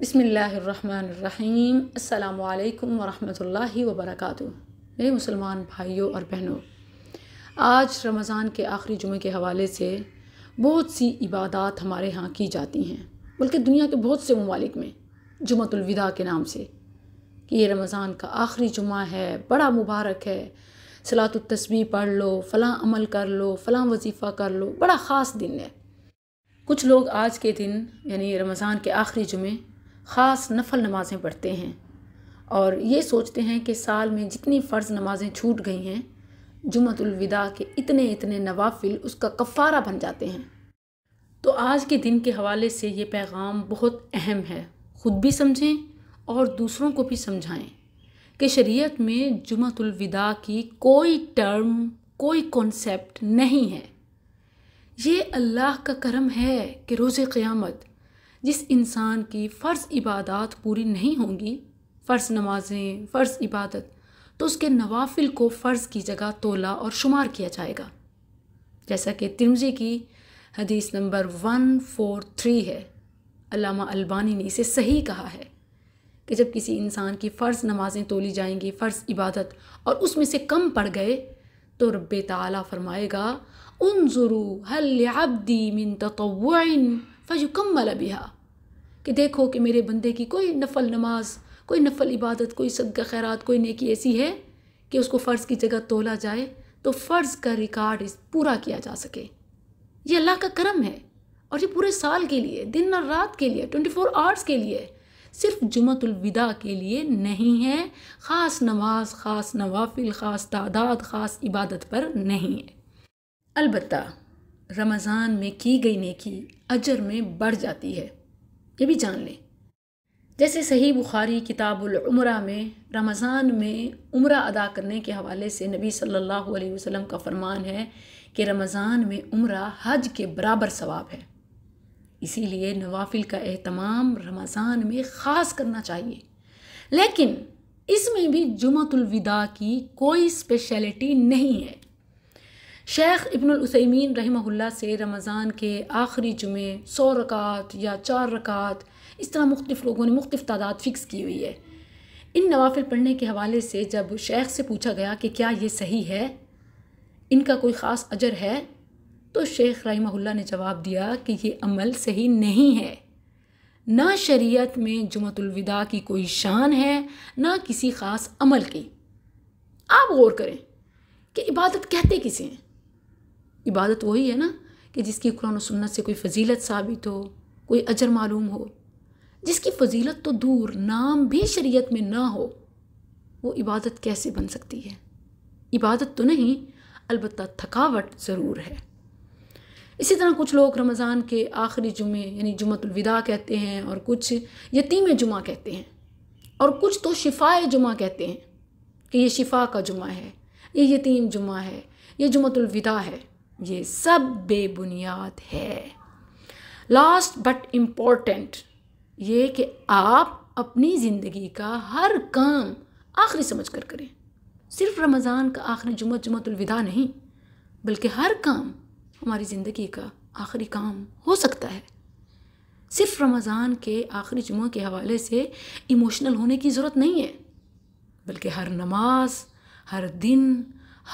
بسم اللہ الرحمن الرحیم۔ السلام علیکم ورحمۃ اللہ وبرکاتہ۔ میرے مسلمان بھائیوں اور بہنوں، آج رمضان کے آخری جمعے کے حوالے سے بہت سی عبادات ہمارے ہاں کی جاتی ہیں، بلکہ دنیا کے بہت سے ممالک میں، جمعۃ الوداع کے نام سے۔ کہ یہ رمضان کا آخری جمعہ ہے، بڑا مبارک ہے۔ صلاۃ التسبیح پڑھ لو، فلاں عمل کر لو، فلاں وظیفہ کر لو، بڑا خاص دن ہے۔ کچھ لوگ آج کے دن یعنی رمضان کے آخری جمعے خاص نفل نمازیں پڑھتے ہیں اور یہ سوچتے ہیں کہ سال میں جتنی فرض نمازیں چھوٹ گئی ہیں، جمعۃ الوداع کے اتنے اتنے نوافل اس کا کفارہ بن جاتے ہیں۔ تو آج کے دن کے حوالے سے یہ پیغام بہت اہم ہے۔ خود بھی سمجھیں اور دوسروں کو بھی سمجھائیں کہ شریعت میں جمعۃ الوداع کی کوئی ٹرم، کوئی کانسیپٹ نہیں ہے۔ یہ اللہ کا کرم ہے کہ روز قیامت جس انسان کی فرض عبادات پوری نہیں ہوں گی، فرض نمازیں، فرض عبادت، تو اس کے نوافل کو فرض کی جگہ تولا اور شمار کیا جائے گا۔ جیسا کہ ترمزی کی حدیث نمبر ون فور تھری ہے۔ علامہ البانی نے اسے صحیح کہا ہے کہ جب کسی انسان کی فرض نمازیں تولی جائیں گی، فرض عبادت اور اس میں سے کم پڑ گئے، تو رب تعالیٰ فرمائے گا، انظروا هل عبدی من تطوع فیکمل بها۔ کہ دیکھو کہ میرے بندے کی کوئی نفل نماز، کوئی نفل عبادت، کوئی صدقہ خیرات، کوئی نیکی ایسی ہے کہ اس کو فرض کی جگہ تولا جائے تو فرض کا ریکارڈ پورا کیا جا سکے۔ یہ اللہ کا کرم ہے اور یہ پورے سال کے لیے، دن اور رات کے لیے ٹوئنٹی فور آورس کے لیے صرف جمعۃ الوداع کے لیے نہیں ہے۔ خاص نماز، خاص نوافل، خاص تعداد، خاص عبادت پر نہیں ہے۔ البتہ رمضان میں کی گئی نیکی اجر میں بڑھ جاتی ہے۔ یہ بھی جان لیں۔ جیسے صحیح بخاری کتاب العمرہ میں رمضان میں عمرہ ادا کرنے کے حوالے سے نبی صلی اللہ علیہ وسلم کا فرمان ہے کہ رمضان میں عمرہ حج کے برابر ثواب ہے۔ اسی لیے نوافل کا اہتمام رمضان میں خاص کرنا چاہیے۔ لیکن اس میں بھی جمعۃ الوداع کی کوئی اسپیشلٹی نہیں ہے۔ شیخ ابن العثیمین رحمہ اللہ سے رمضان کے آخری جمعے سو رکعت یا چار رکعت، اس طرح مختلف لوگوں نے مختلف تعداد فکس کی ہوئی ہے۔ ان نوافل پڑھنے کے حوالے سے جب شیخ سے پوچھا گیا کہ کیا یہ صحیح ہے، ان کا کوئی خاص اجر ہے، تو شیخ رحمہ اللہ نے جواب دیا کہ یہ عمل صحیح نہیں ہے۔ نہ شریعت میں جمعۃ الوداع کی کوئی شان ہے، نہ کسی خاص عمل کی۔ آپ غور کریں کہ عبادت کہتے کسے ہیں؟ عبادت وہی ہے نا کہ جس کی قرآن و سنت سے کوئی فضیلت ثابت ہو، کوئی اجر معلوم ہو۔ جس کی فضیلت تو دور، نام بھی شریعت میں نہ ہو، وہ عبادت کیسے بن سکتی ہے؟ عبادت تو نہیں، البتہ تھکاوٹ ضرور ہے۔ اسی طرح کچھ لوگ رمضان کے آخری جمعے یعنی جمعۃ الوداع کہتے ہیں اور کچھ یتیم جمعہ کہتے ہیں، اور کچھ تو شفاء جمعہ کہتے ہیں کہ یہ شفا کا جمعہ ہے، یہ یتیم جمعہ ہے، یہ جمعۃ الوداع ہے۔ یہ سب بے بنیاد ہے۔ لاسٹ بٹ امپورٹنٹ یہ کہ آپ اپنی زندگی کا ہر کام آخری سمجھ کر کریں۔ صرف رمضان کا آخری جمعہ، جمعۃ الوداع نہیں، بلکہ ہر کام ہماری زندگی کا آخری کام ہو سکتا ہے۔ صرف رمضان کے آخری جمعہ کے حوالے سے ایموشنل ہونے کی ضرورت نہیں ہے، بلکہ ہر نماز، ہر دن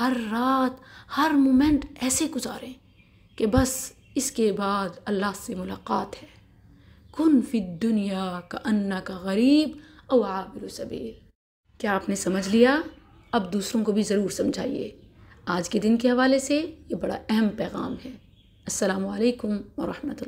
ہر رات، ہر مومنٹ ایسے گزاریں کہ بس اس کے بعد اللہ سے ملاقات ہے۔ کن فی دنیا کا انا کا غریب او عابر سبیل۔ کیا آپ نے سمجھ لیا؟ اب دوسروں کو بھی ضرور سمجھائیے۔ آج کے دن کے حوالے سے یہ بڑا اہم پیغام ہے۔ السلام علیکم ورحمۃ اللہ۔